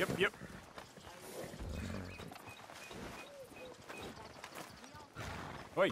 Yep, yep. Oi.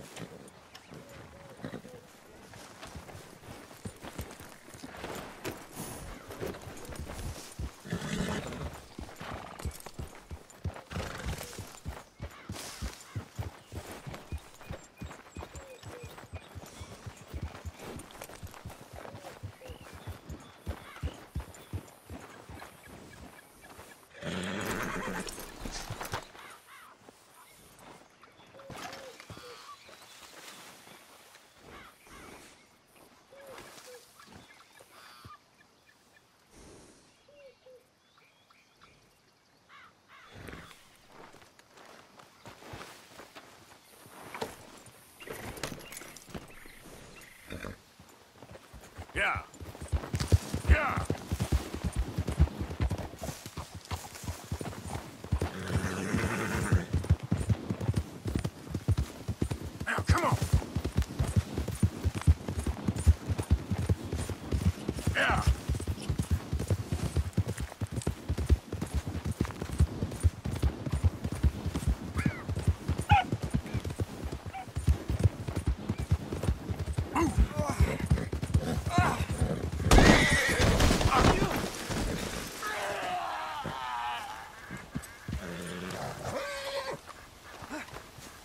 Yeah. Yeah. Now, come on. Yeah.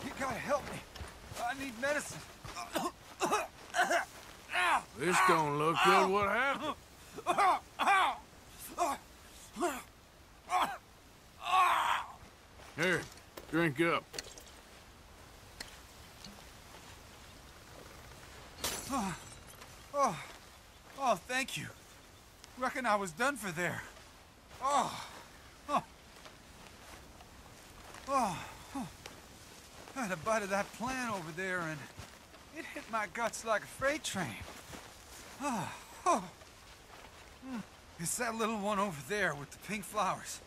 You gotta help me. I need medicine. This don't look good. What happened? Here, drink up. Oh, oh, oh, thank you. Reckon I was done for there. Oh, oh, oh, had a bite of that plant over there, and it hit my guts like a freight train. Oh, oh. Hmm. It's that little one over there with the pink flowers.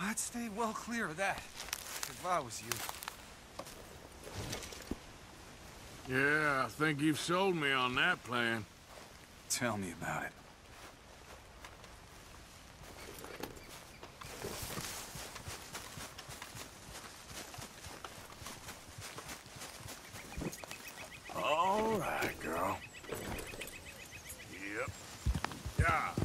I'd stay well clear of that if I was you. Yeah, I think you've sold me on that plan. Tell me about it. All right, girl. Yep. Yeah.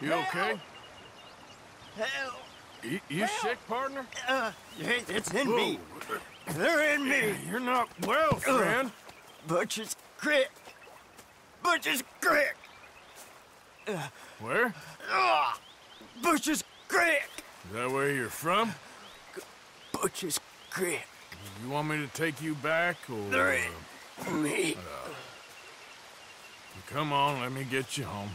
You Help. okay? Hell. You, you sick, partner? Uh, it's in Whoa. me. Oh. They're in me. You're not well, uh, friend. Uh, Butcher's Creek. Butcher's Creek. Uh, Where? Uh, Butcher's Creek. Is that where you're from? Butch's Creek. You want me to take you back, or... They're in uh, me. Uh, Come on, let me get you home.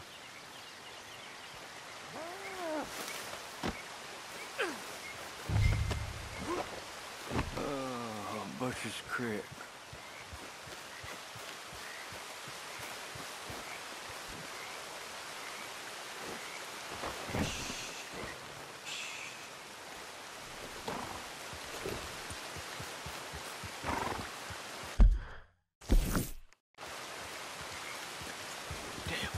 Oh, Butcher's Creek. Damn.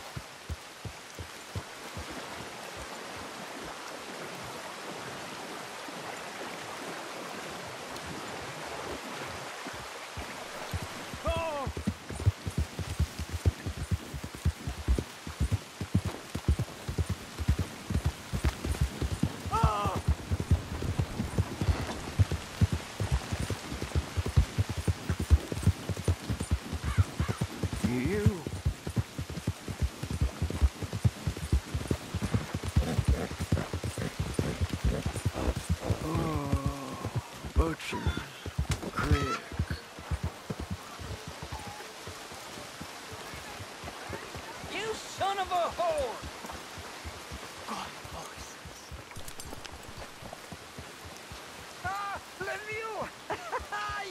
You. Oh, Butcher's Creek. You son of a whore! Ah, Lemieux!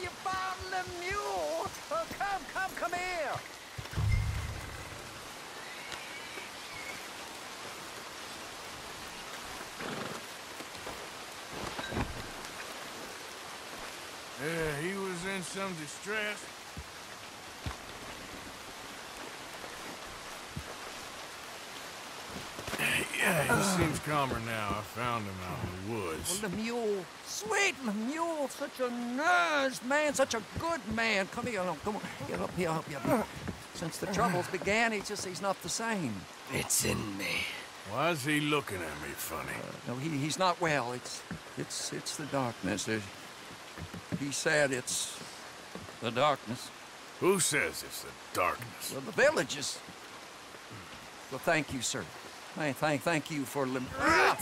you found Lemieux! Oh, come, come, come here! Yeah, he was in some distress. Yeah, he seems calmer now. I found him out in the woods. Well, Lemieux, sweet mule, such a nice man, such a good man. Come here, no, come on, get up here, help you. Since the troubles began, he's just, he's not the same. It's in me. Why's he looking at me funny? Uh, no, he, he's not well. It's, it's, it's the darkness. There's- he said it's the darkness. Who says it's the darkness? Well, the villages. Well, thank you, sir. Thank, thank, thank you for lim- ah!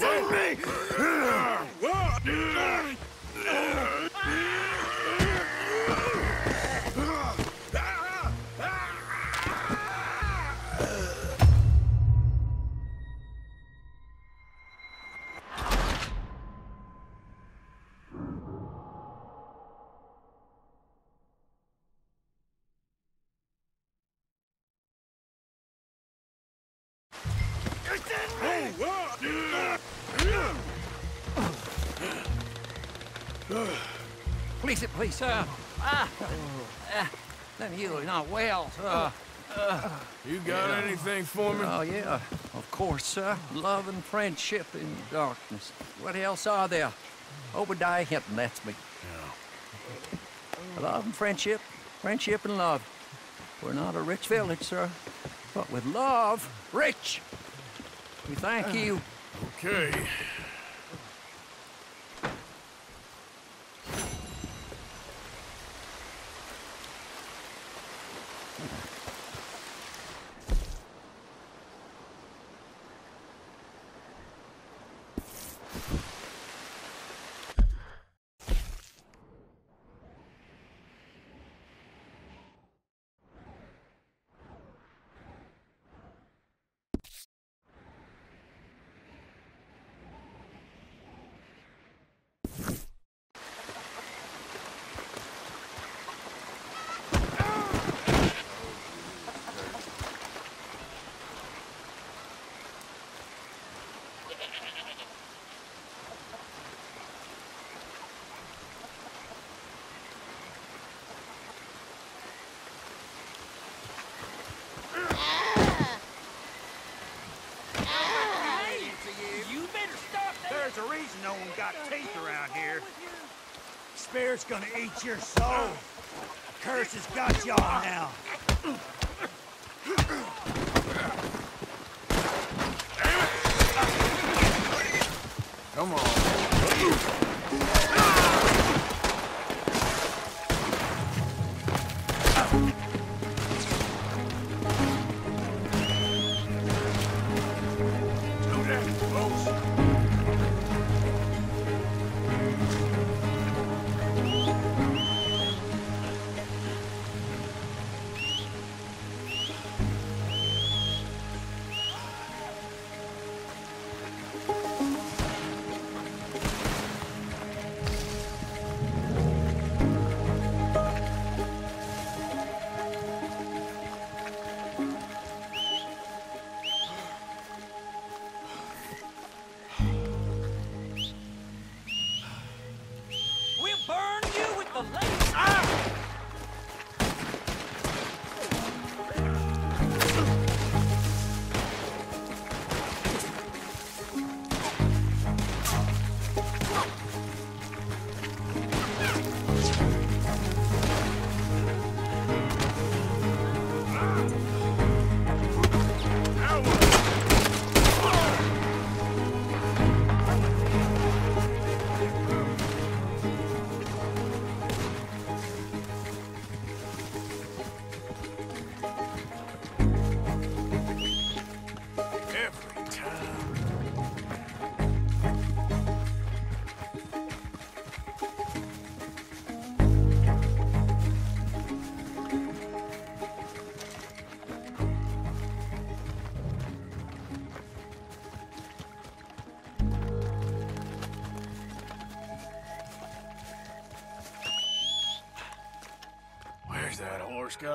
Not well, sir. You got anything for me? Oh, yeah, of course, sir. Love and friendship in the darkness. What else are there? Obadiah Hinton, that's me. Love and friendship, friendship and love. We're not a rich village, sir, but with love, rich. We thank ah. you. Okay. fear's gonna eat your soul. The curse has got y'all now. Come on. You with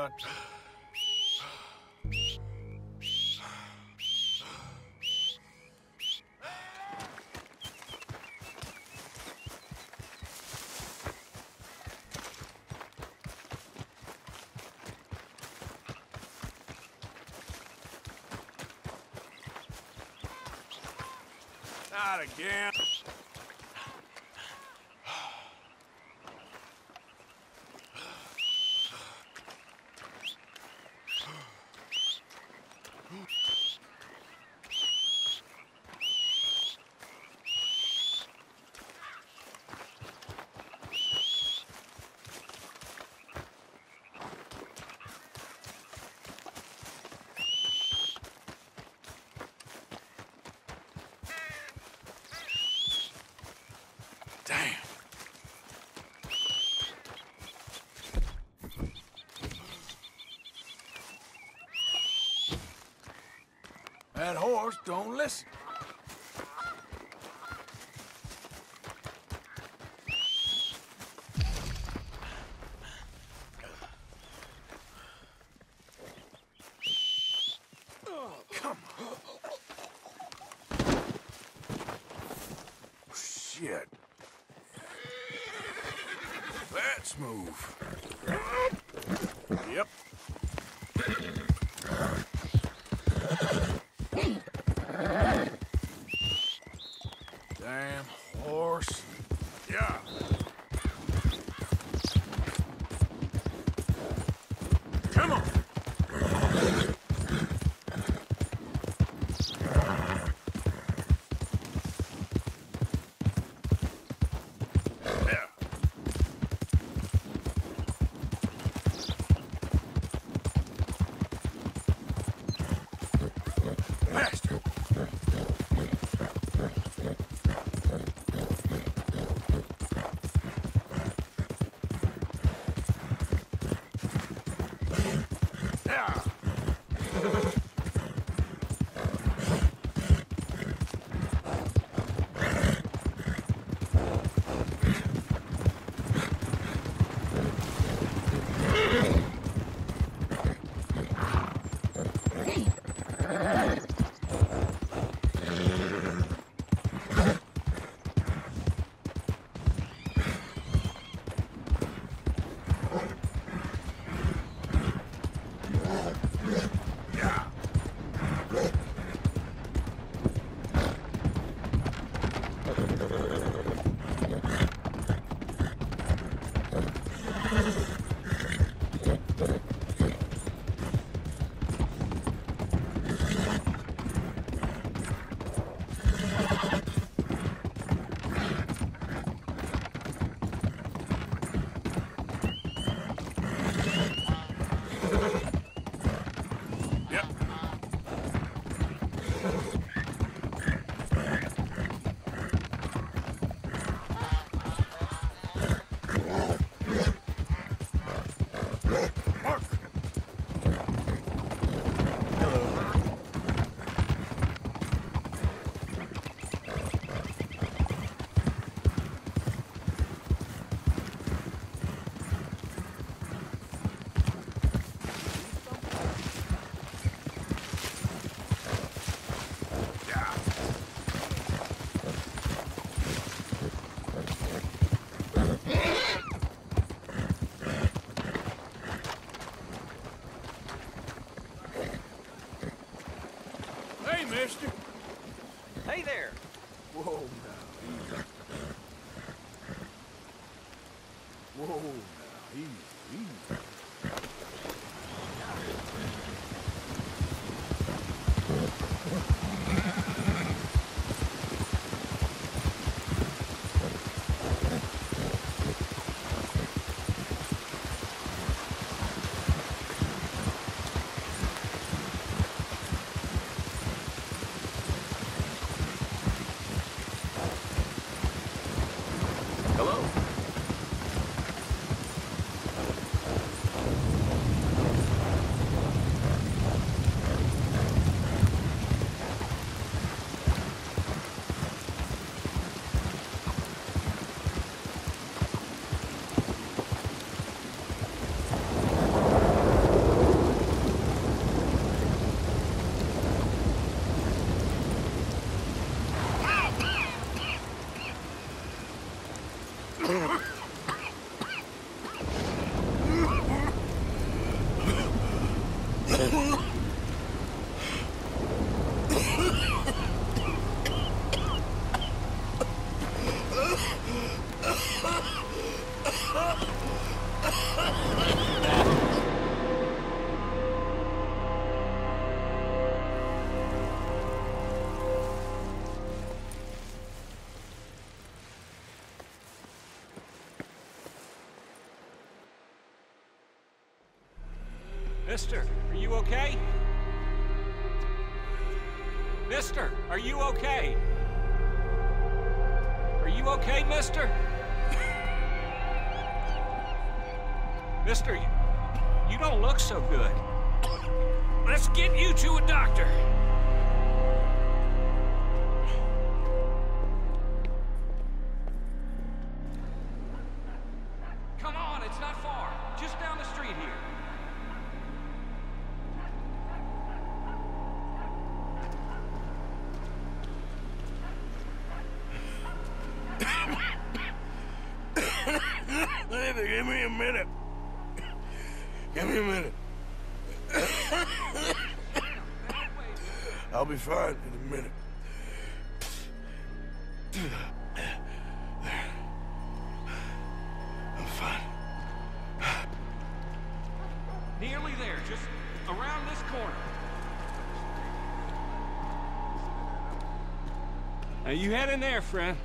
got? Not again. That horse don't listen. On. Oh, shit. Let's move. Yep. Damn horse. Yeah. Come on. Yeah. Faster. Okay. Okay? Are you okay, mister? mister, you, you don't look so good. Let's get you to a doctor. Now you head in there, friend.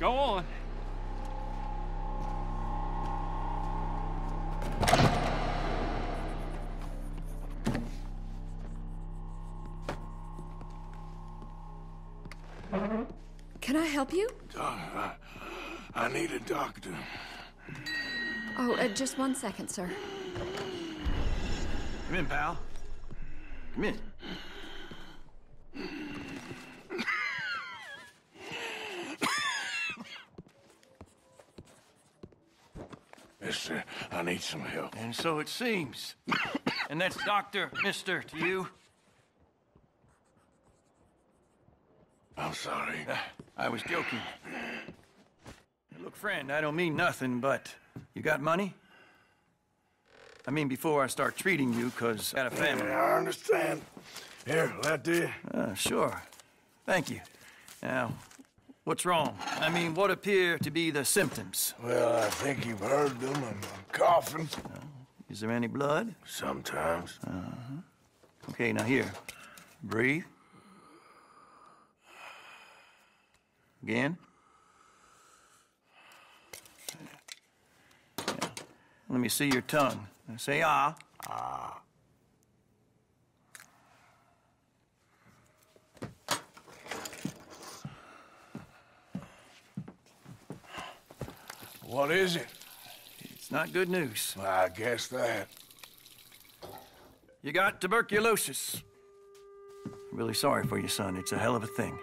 Go on. Can I help you? Doc, I, I need a doctor. Oh, uh, just one second, sir. Come in, pal. Come in. Mister, I need some help. And so it seems. and that's Doctor, Mister to you. I'm sorry. Uh, I was joking. Look, friend, I don't mean nothing, but you got money? I mean, before I start treating you, because I got a family. Yeah, I understand. Here, that do. Uh, sure. Thank you. Now, what's wrong? I mean, what appear to be the symptoms? Well, I think you've heard them. I'm, coughing. Is there any blood? Sometimes. Okay, now here. Breathe. Again. Let me see your tongue. Now say ah. Ah. What is it? It's not good news. I guess that. You got tuberculosis. I'm really sorry for you, son. It's a hell of a thing.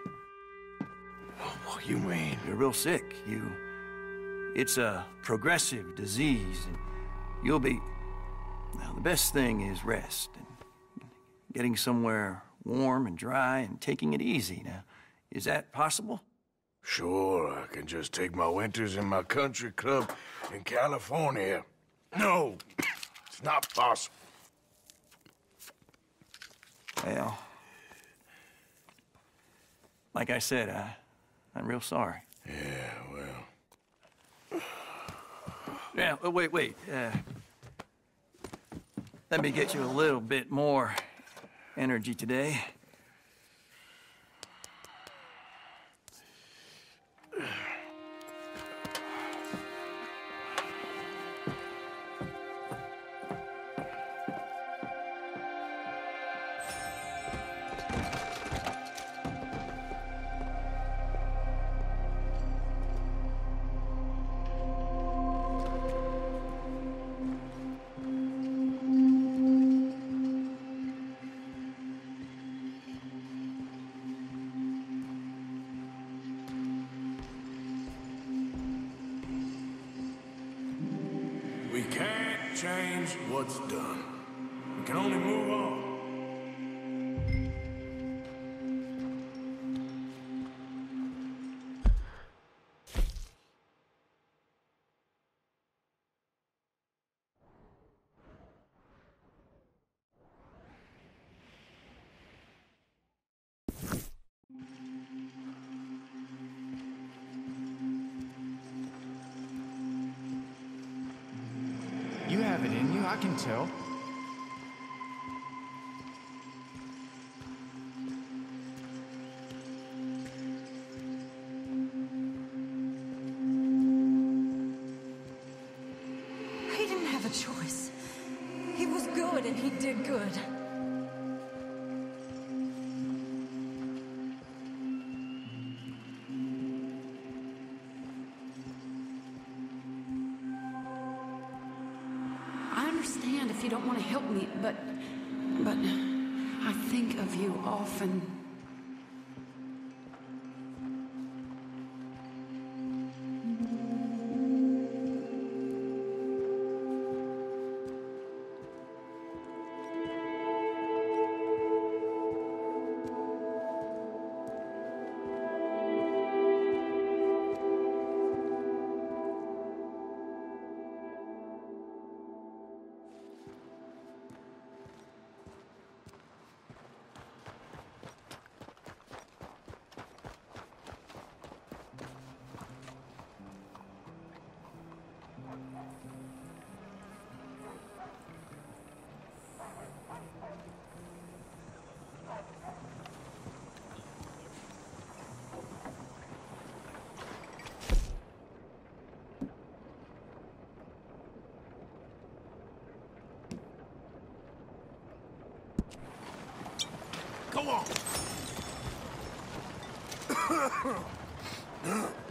What you mean? You're real sick. You. It's a progressive disease, and you'll be. Now, the best thing is rest and getting somewhere warm and dry and taking it easy. Now, is that possible? Sure, I can just take my winters in my country club in California. No, it's not possible. Well, like I said, I, I'm real sorry. Yeah, well. Yeah, oh, wait, wait. Uh, let me get you a little bit more energy today. Change what's done. We can only move on. Choice. He was good and he did good. Huh?